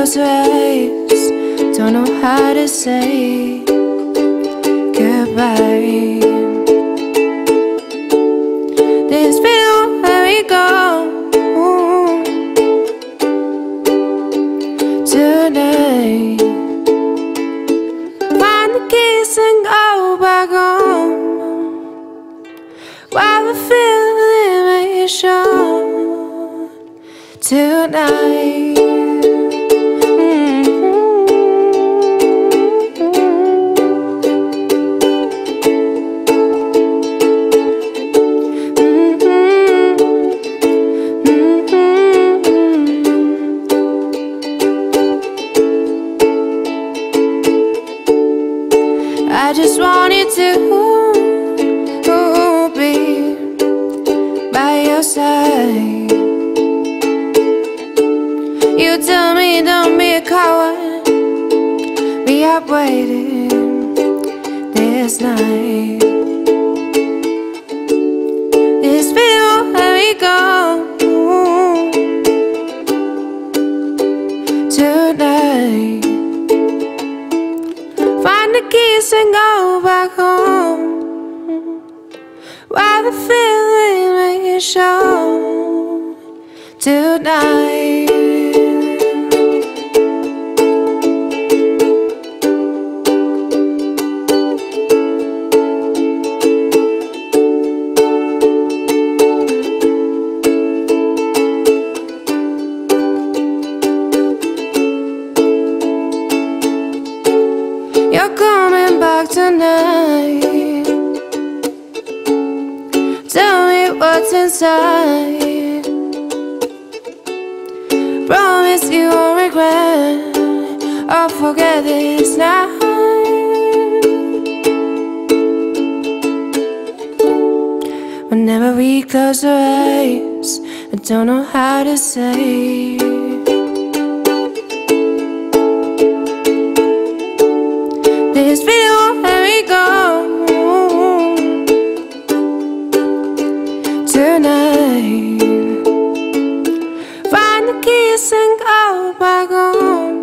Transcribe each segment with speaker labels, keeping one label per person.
Speaker 1: close your Don't know how to say goodbye. This feeling where we go. Tonight. Find the keys and go back home. While the feeling may show Tonight I just wanted to be by your side. You tell me don't be a coward. We have waited this night. This feel where we go tonight. Keys and go back home While the feeling may show tonight. You're coming tonight. Tell me what's inside. Promise you won't regret or forget this night. Whenever we close our eyes, I don't know how to say. This feel tonight. Find the keys and go back home.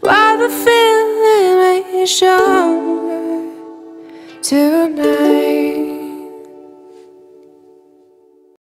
Speaker 1: While the feeling may show tonight.